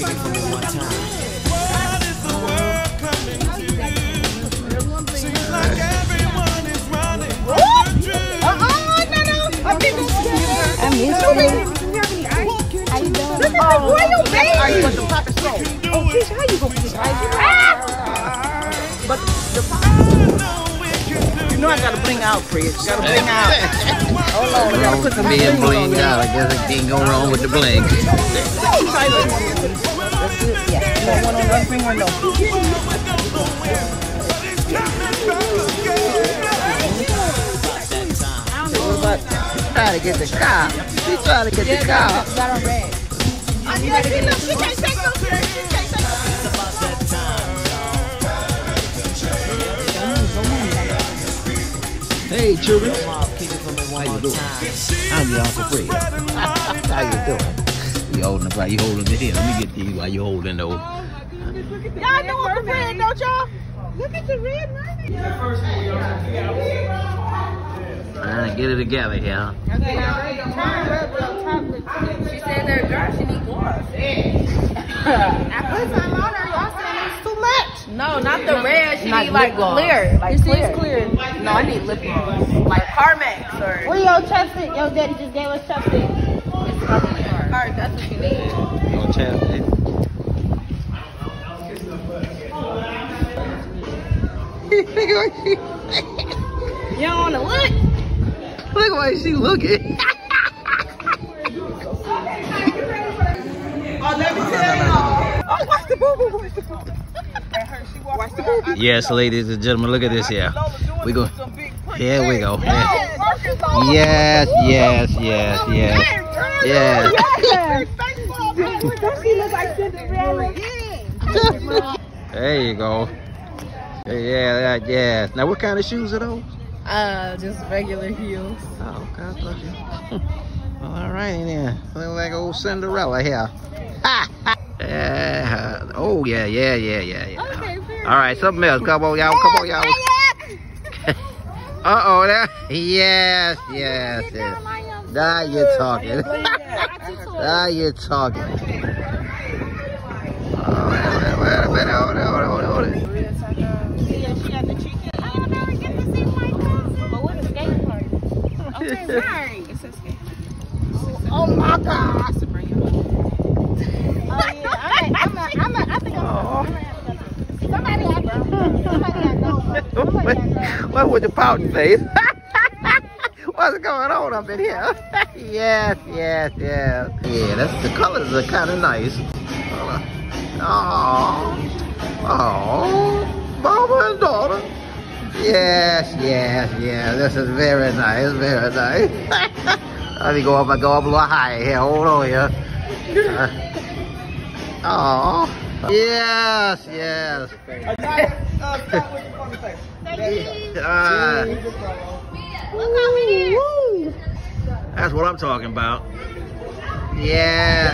kick it for me one time. What is the world coming to? Seems like everyone is running from the truth. Uh-uh, no, no. I'm being I miss you. How? Look at the boy, you baby. But the pocket soul. Oh, bitch, how you gonna get Ah! But the You know I gotta bling out, Fred. Gotta bling out. Hold on, we gotta put some Being blinged out, I guess it can't go wrong with the bling. Yeah. You one on the no? What about trying to get the car? She trying to get the car. Hey, children. One How you doing? I'm your Uncle Fred. How you doing? You holding the while you holding the here. Let me get to you while you holding oh, those. Y'all know Uncle Fred, don't y'all? Look at the red money. Alright, get it together here. She said they're dark, she need gloss. I put some on her, y'all saying it's too much. No, not the red. She Not need like lip clear. Like This is clear. clear. No, I need lip gloss. Like Carmex or Where your chapstick? Your daddy just gave us chapstick. it's probably That's what you need. No chapstick. You don't want to look? Look why she looking. Oh, watch the boo boo. Watch the. Watch the yes, ladies and gentlemen, look at this here. We go. Here we go. Yes, yes, yes, yes. Yes. Don't she look like Cinderella? There you go. Yeah, that, yes. Now, what kind of shoes are those? Uh, just regular heels. Oh, you. well, all righty then. Look like old Cinderella here. Ha, ha. Yeah. Oh, yeah, yeah, yeah, yeah, yeah. Okay, All right, something else. Come on, y'all. Come on, y'all. Uh-oh. There. Yes, yes, yes. Now you're talking. now you're talking. Oh, wait, wait a minute. Hold it, hold it, hold it, hold it. Oh my God. Oh yeah, I'm a, I'm a, I'm a, I think I'm Oh. somebody I know. Somebody I know. Somebody I know. What with the pouting face? What's going on up in here? yes, yes, yes. Yeah, that's the colors are kind of nice. Oh, oh, mama and daughter. Yes, yes, yes. This is very nice, very nice. Let me go up. I go up a little higher here. Hold on here. oh, yes, yes. That's what I'm talking about. Yeah.